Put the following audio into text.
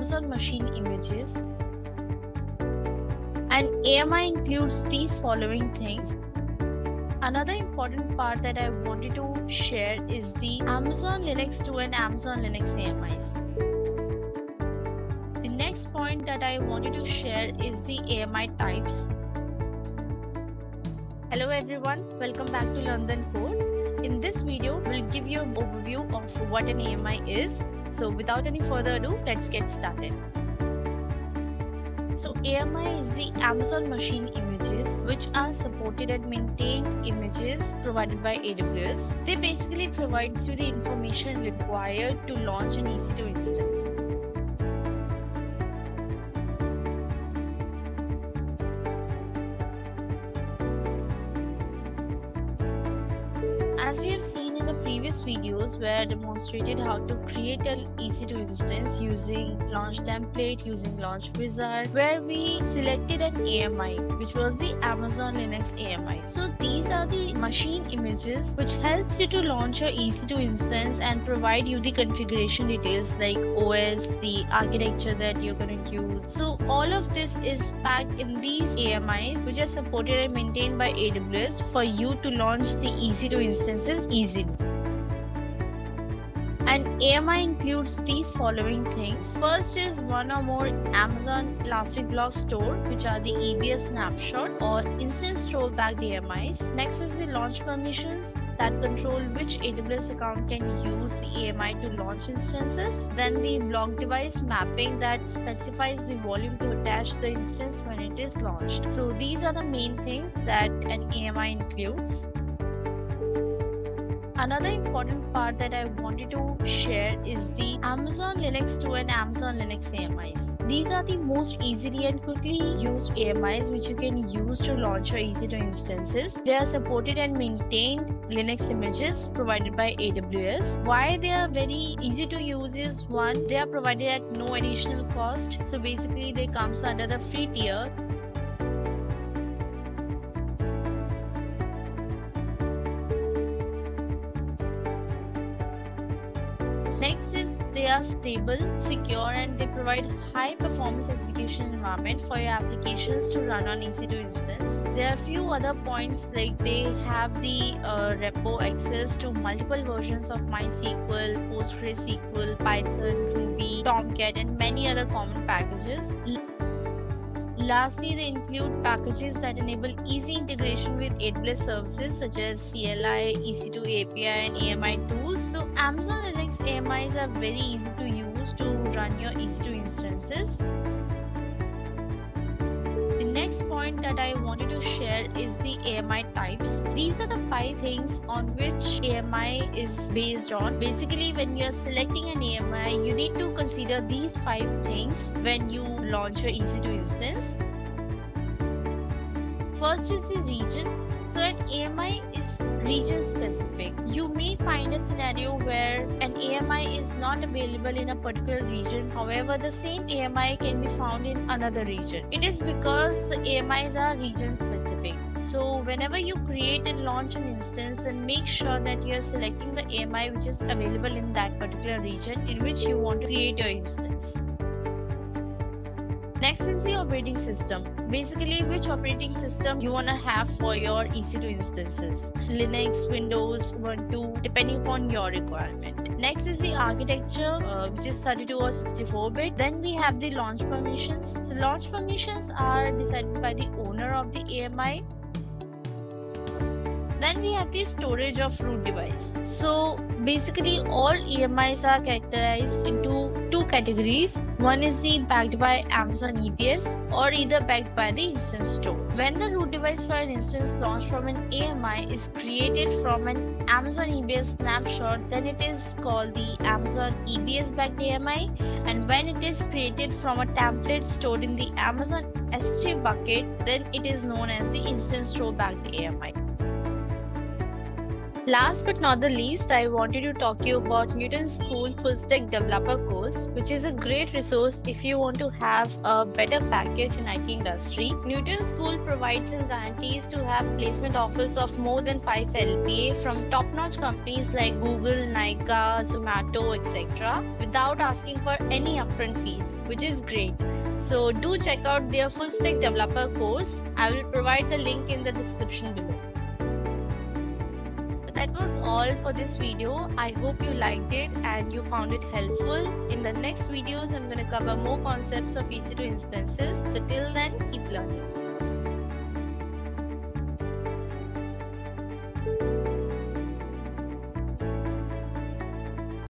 Amazon machine images. And AMI includes these following things. Another important part that I wanted to share is the Amazon Linux 2 and Amazon Linux AMIs. The next point that I wanted to share is the AMI types. Hello everyone, welcome back to Learn Then Code. In this video, we'll give you an overview of what an AMI is. So without any further ado, let's get started. So AMI is the Amazon Machine Images, which are supported and maintained images provided by AWS. They basically provides you the information required to launch an EC2 instance. As we have seen in the previous videos where I demonstrated how to create an EC2 instance using launch template, using launch wizard, where we selected an AMI, which was the Amazon Linux AMI. So these are the machine images which helps you to launch your EC2 instance and provide you the configuration details like OS, the architecture that you're going to use. So all of this is packed in these AMIs which are supported and maintained by AWS for you to launch the EC2 instance is easy. And AMI includes these following things. First is one or more Amazon Elastic Block Store, which are the EBS snapshot or instance store backed AMIs. Next is the launch permissions that control which AWS account can use the AMI to launch instances. Then the block device mapping that specifies the volume to attach the instance when it is launched. So these are the main things that an AMI includes. Another important part that I wanted to share is the Amazon Linux 2 and Amazon Linux AMIs. These are the most easily and quickly used AMIs which you can use to launch your EC2 instances. They are supported and maintained Linux images provided by AWS. Why they are very easy to use is one, they are provided at no additional cost. So basically they comes under the free tier are stable, secure, and they provide high performance execution environment for your applications to run on EC2 instance. There are a few other points like they have the uh, repo access to multiple versions of MySQL, PostgreSQL, Python, Ruby, Tomcat, and many other common packages. Lastly, they include packages that enable easy integration with AWS services such as CLI, EC2 API, and AMI tools. So, Amazon Linux AMIs are very easy to use to run your EC2 instances. Next point that I wanted to share is the AMI types. These are the five things on which AMI is based on. Basically, when you're selecting an AMI, you need to consider these five things when you launch your EC2 instance. First is the region. So an AMI is region specific. You may find a scenario where an AMI is not available in a particular region. However, the same AMI can be found in another region. It is because the AMIs are region specific. So whenever you create and launch an instance, then make sure that you are selecting the AMI which is available in that particular region in which you want to create your instance. Next is the operating system. Basically, which operating system you want to have for your EC2 instances. Linux, Windows, Ubuntu, depending upon your requirement. Next is the architecture, uh, which is 32 or 64 bit. Then we have the launch permissions. So launch permissions are decided by the owner of the AMI then we have the storage of root device. So basically all AMIs are characterized into categories. One is the backed by Amazon EBS or either backed by the instance store. When the root device for an instance launched from an AMI is created from an Amazon EBS snapshot, then it is called the Amazon EBS backed AMI. And when it is created from a template stored in the Amazon S3 bucket, then it is known as the instance store backed AMI. Last but not the least, I wanted to talk to you about Newton School Full Stack Developer course, which is a great resource if you want to have a better package in IT industry. Newton School provides and guarantees to have placement offers of more than 5 LPA from top-notch companies like Google, Nykaa, Zomato, etc. without asking for any upfront fees, which is great. So do check out their full stack developer course. I will provide the link in the description below that was all for this video. I hope you liked it and you found it helpful. In the next videos, I'm going to cover more concepts of EC2 instances. So till then, keep learning.